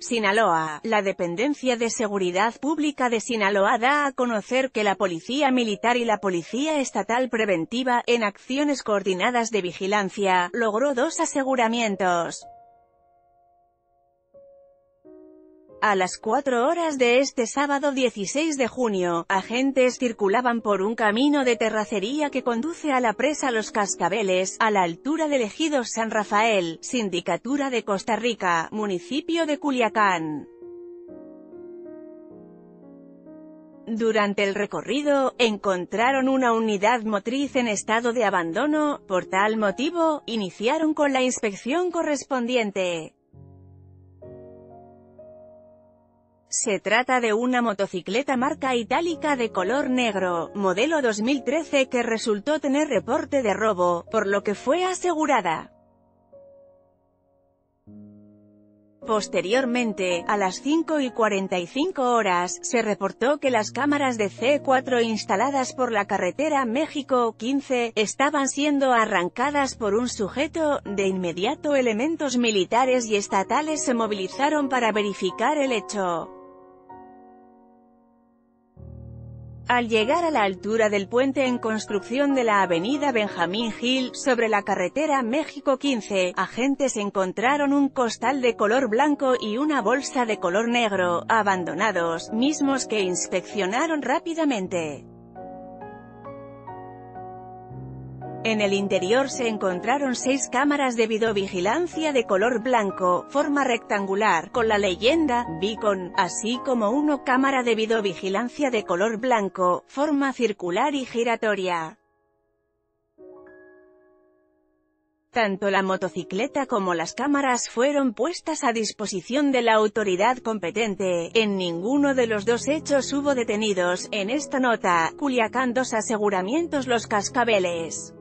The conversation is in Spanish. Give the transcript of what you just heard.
Sinaloa. La Dependencia de Seguridad Pública de Sinaloa da a conocer que la Policía Militar y la Policía Estatal Preventiva, en acciones coordinadas de vigilancia, logró dos aseguramientos. A las 4 horas de este sábado 16 de junio, agentes circulaban por un camino de terracería que conduce a la presa Los Cascabeles, a la altura del ejido San Rafael, Sindicatura de Costa Rica, municipio de Culiacán. Durante el recorrido, encontraron una unidad motriz en estado de abandono, por tal motivo, iniciaron con la inspección correspondiente. Se trata de una motocicleta marca itálica de color negro, modelo 2013 que resultó tener reporte de robo, por lo que fue asegurada. Posteriormente, a las 5 y 45 horas, se reportó que las cámaras de C4 instaladas por la carretera México 15, estaban siendo arrancadas por un sujeto, de inmediato elementos militares y estatales se movilizaron para verificar el hecho. Al llegar a la altura del puente en construcción de la avenida Benjamín Hill, sobre la carretera México 15, agentes encontraron un costal de color blanco y una bolsa de color negro, abandonados, mismos que inspeccionaron rápidamente. En el interior se encontraron seis cámaras de videovigilancia de color blanco, forma rectangular, con la leyenda, Beacon, así como una cámara de videovigilancia de color blanco, forma circular y giratoria. Tanto la motocicleta como las cámaras fueron puestas a disposición de la autoridad competente. En ninguno de los dos hechos hubo detenidos. En esta nota, Culiacán dos aseguramientos los cascabeles.